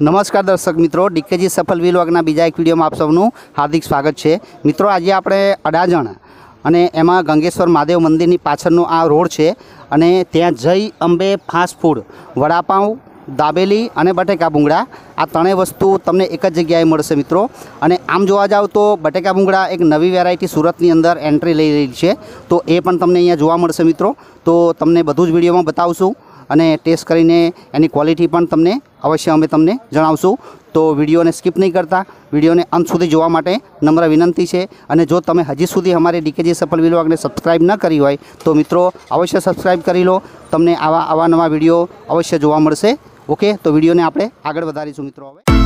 નમસ્કાર દર્શક મિત્રો, ડીકેજી સફલ વિલોગના બીજા એક વિડીયોમાં આપ સૌનું હાર્દિક સ્વાગત છે. મિત્રો, આજે આપણે અડાજણ અને એમાં ગંગેશ્વર મહાદેવ મંદિરની પાછળનો આ રોડ છે અને ત્યાં જય અંબે ફાસ્ટ ફૂડ, વડાપાઉં, દાબેલી અને બટેકા ભૂંગળા આ ત્રણેય વસ્તુ તમને એક જ જગ્યાએ મળશે મિત્રો. અને આમ જોવા જાવ તો બટેકા ભૂંગળા એક નવી વેરાયટી સુરતની અંદર એન્ટ્રી લઈ રહી છે. તો એ પણ તમને અહીંયા જોવા મળશે મિત્રો. તો તમને બધું જ વિડીયોમાં બતાવશું અને ટેસ્ટ કરીને એની ક્વોલિટી પણ તમને અવશ્ય અમે તમને જણાવશું. તો વિડીયોને સ્કીપ નહીં કરતા. વિડીયોને અંત સુધી જોવા માટે નમ્ર વિનંતી છે. અને જો તમે હજી સુધી અમારી ડીકેજી સફળ વિલોગને સબસ્ક્રાઇબ ન કરી હોય, તો મિત્રો અવશ્ય સબસ્ક્રાઇબ કરી લો. તમને આવા આવા નવા વીડિયો અવશ્ય જોવા મળશે. ઓકે? તો વિડીયોને આપણે આગળ વધારીશું મિત્રો હવે.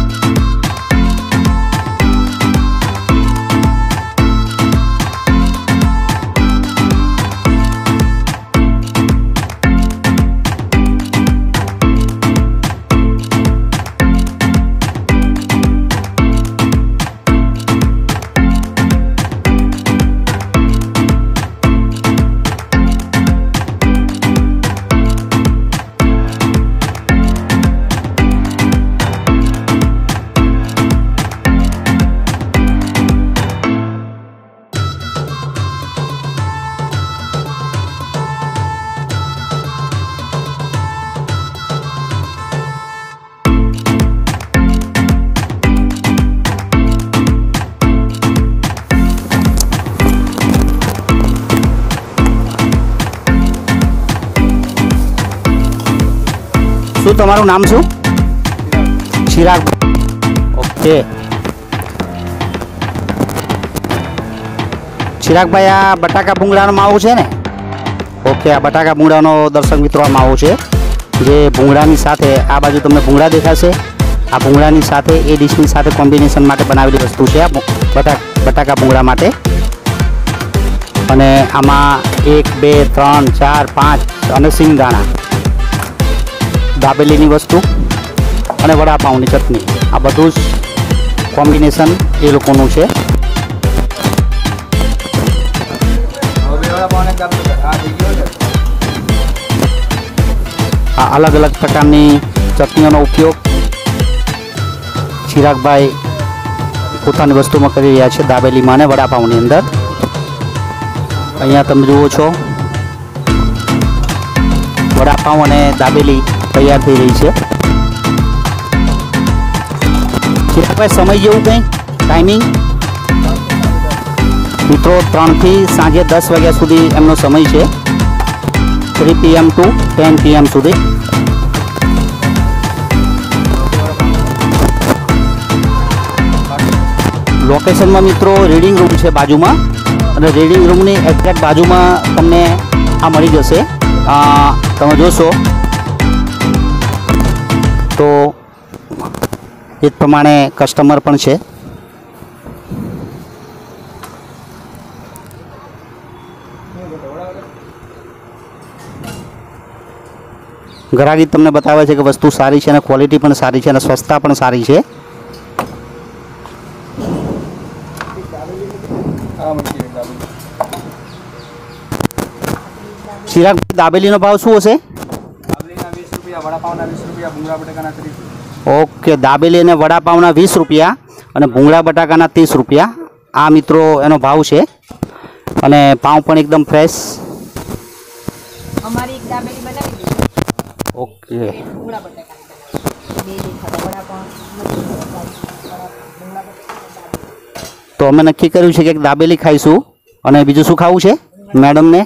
શું તમારું નામ શું? ચિરાગ. ઓકે. ચિરાગભાઈ, આ બટાકા ભૂંગળાનો માવો છે ને? ઓકે, આ બટાકા ભૂંગળાનો દર્શક મિત્રો માવો છે. જે ભૂંગળાની સાથે, આ બાજુ તમને ભૂંગળા દેખાશે. આ ભૂંગળાની સાથે, એ ડીશની સાથે કોમ્બિનેશન માટે બનાવેલી વસ્તુ છે આ બટાકા ભૂંગળા માટે. અને આમાં એક, બે, ત્રણ, ચાર, પાંચ અને સિંગદાણા. દાબેલીની વસ્તુ અને વડાપાઉંની ચટણી. આ બધું જ કોમ્બિનેશન એ લોકોનું છે. આ અલગ અલગ પ્રકારની ચટણીઓનો ઉપયોગ ચિરાગભાઈ પોતાની વસ્તુમાં કરી રહ્યા છે દાબેલીમાં અને વડાપાઉંની અંદર. અહીંયા તમે જુઓ છો. વડાપાઉં અને દાબેલી તૈયાર થઈ રહી છે. ચિરાગભાઈ સમય જેવું કંઈ? ટાઈમિંગ મિત્રો, ત્રણથી સાંજે દસ વાગ્યા સુધી એમનો સમય છે. Three PM to ten PM સુધી. લોકેશનમાં મિત્રો રીડિંગ રૂમ છે બાજુમાં. અને રીડિંગ રૂમની એક્ઝેક્ટ બાજુમાં તમને આ મળી જશે. તમે જોશો તો એ જ પ્રમાણે કસ્ટમર પણ છે. ગ્રાહકી તમને બતાવે છે કે વસ્તુ સારી છે અને ક્વોલિટી પણ સારી છે અને સ્વચ્છતા પણ સારી છે. ચિરાગ, દાબેલીનો ભાવ શું હશે? રૂપિયા વડાપાવના વીસ રૂપિયા ભૂંગળા બટેકાના ત્રીસ ઓકે દાબેલી અને વડાપાવના વીસ રૂપિયા અને ભૂંગળા બટાકાના ત્રીસ રૂપિયા. આ મિત્રો એનો ભાવ છે અને પાઉં પણ એકદમ ફ્રેશ અમારી એક દાબેલી બનાવી ઓકે. ભૂંગળા બટાકા. બે દેખાતા વડાપાઉં ભૂંગળા બટાકા. તો અમે નક્કી કર્યું છે કે એક દાબેલી ખાઈશું અને બીજું શું ખાવું છે? મેડમને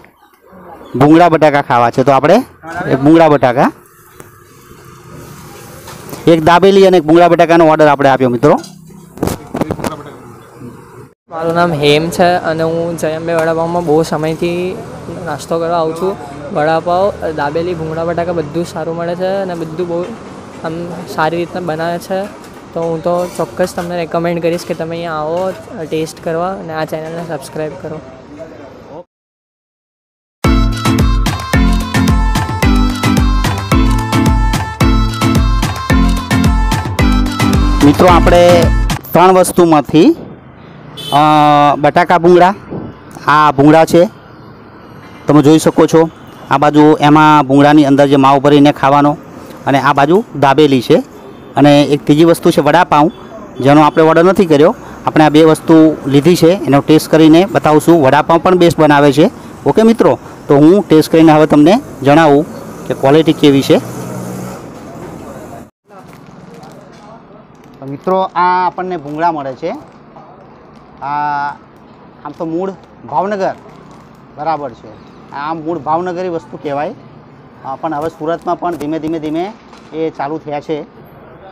ભૂંગળા બટાકા ખાવા છે. તો આપણે એક ભૂંગળા બટાકા. એક દાબેલી અને એક ભૂંગળા બટાકાનો ઓર્ડર આપણે આપ્યો, મિત્રો. મારું નામ હેમ છે અને હું જયંબે વડાપાઉંમાં બહુ સમયથી નાસ્તો કરવા આવું છું. વડાપાઉં દાબેલી, ભૂંગળા બટાકા બધું સારું મળે છે અને બધું બહુ આમ સારી રીતના બનાવે છે. તો હું તો ચોક્કસ તમને રેકમેન્ડ કરીશ કે તમે અહીંયા આવો ટેસ્ટ કરવા અને આ ચેનલને સબસ્ક્રાઈબ કરો. મિત્રો, આપણે ત્રણ વસ્તુમાંથી બટાકા ભૂંગળા, આ ભૂંગળા છે. તમે જોઈ શકો છો, આ બાજુ એમાં ભૂંગળાની અંદર જે માવ ભરીને ખાવાનો અને આ બાજુ દાબેલી છે. અને એક ત્રીજી વસ્તુ છે વડાપાઉં, જેનો આપણે ઓર્ડર નથી કર્યો. આપણે આ બે વસ્તુ લીધી છે, એનો ટેસ્ટ કરીને બતાવશું. વડાપાઉં પણ બેસ્ટ બનાવે છે. ઓકે મિત્રો, તો હું ટેસ્ટ કરીને હવે તમને જણાવું કે ક્વોલિટી કેવી છે. મિત્રો, આ આપણને ભૂંગળા મળે છે. આ, આમ તો મૂળ ભાવનગર બરાબર છે. આ મૂળ ભાવનગરી વસ્તુ કહેવાય. પણ હવે સુરતમાં પણ ધીમે ધીમે ધીમે એ ચાલુ થયા છે.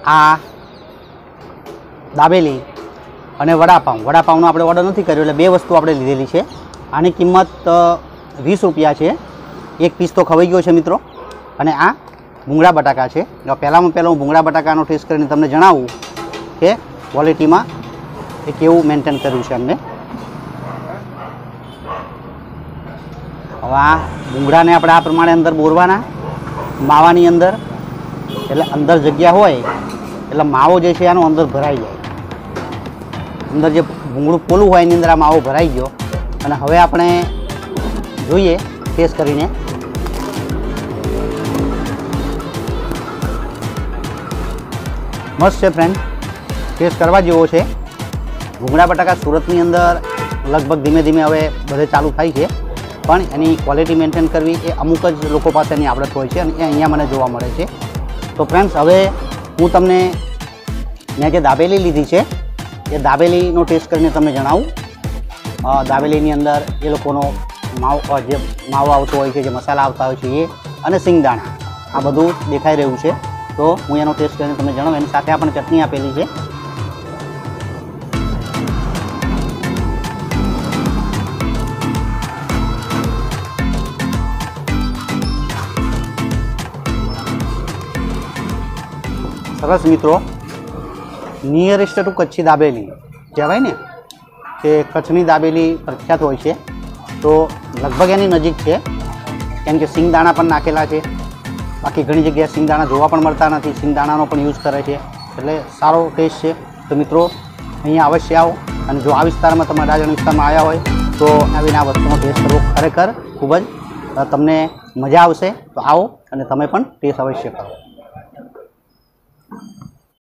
આ દાબેલી અને વડાપાઉં. વડાપાઉંનો આપણે ઓર્ડર નથી કર્યો, એટલે બે વસ્તુ આપણે લીધેલી છે. આની કિંમત વીસ રૂપિયા છે. એક પીસ તો ખવાઈ ગયો છે, મિત્રો. અને આ ભૂંગળા બટાકા છે. પહેલાંમાં પહેલાં હું ભૂંગળા બટાકાનો ટેસ્ટ કરીને તમને જણાવું કે ક્વોલિટીમાં એ કેવું મેન્ટેન કર્યું છે અમને હવે આ ભૂંગળાને આપણે આ પ્રમાણે અંદર બોરવાના, માવાની અંદર, એટલે અંદર જગ્યા હોય, એટલે માવો જે છે આનો અંદર ભરાઈ જાય. અંદર જે ભૂંગળું પોલું હોય એની અંદર આ માવો ભરાઈ ગયો. અને હવે આપણે જોઈએ ટેસ્ટ કરીને. મસ્ત છે ફ્રેન્ડ ટેસ્ટ કરવા જેવો છે. ભૂંગળા બટાકા સુરતની અંદર લગભગ ધીમે ધીમે હવે બધે ચાલુ થાય છે. પણ એની ક્વોલિટી મેન્ટેન કરવી એ અમુક જ લોકો પાસેની આવડત હોય છે અને એ અહીંયા મને જોવા મળે છે. તો ફ્રેન્ડ્સ હવે હું તમને મેં જે દાબેલી લીધી છે, એ દાબેલીનો ટેસ્ટ કરીને તમને જણાવું. દાબેલીની અંદર એ લોકોનો માવ જે માવો આવતો હોય છે, જે મસાલા આવતા હોય છે, એ અને સિંગદાણા આ બધું દેખાઈ રહ્યું છે. તો હું એનો ટેસ્ટ કરીને તમને જણાવું. એની સાથે આપણને ચટણી આપેલી છે. સરસ મિત્રો. Nearest to Kutchi dabeli. કહેવાય ને કે કચ્છની દાબેલી પ્રખ્યાત હોય છે. તો લગભગ એની નજીક છે. કેમ કે સિંગદાણા પણ નાખેલા છે. બાકી ઘણી જગ્યાએ સિંગદાણા જોવા પણ મળતા નથી. સિંગદાણાનો પણ યુઝ કરે છે. એટલે સારો ટેસ્ટ છે. તો મિત્રો, અહીંયા અવશ્ય આવો. અને જો આ વિસ્તારમાં તમે અડાજણ વિસ્તારમાં આવ્યા હોય, તો આવીને આ વસ્તુનો ટેસ્ટ કરવો ખરેખર ખૂબ જ તમને મજા આવશે. તો આવો અને તમે પણ ટેસ્ટ અવશ્ય કરો.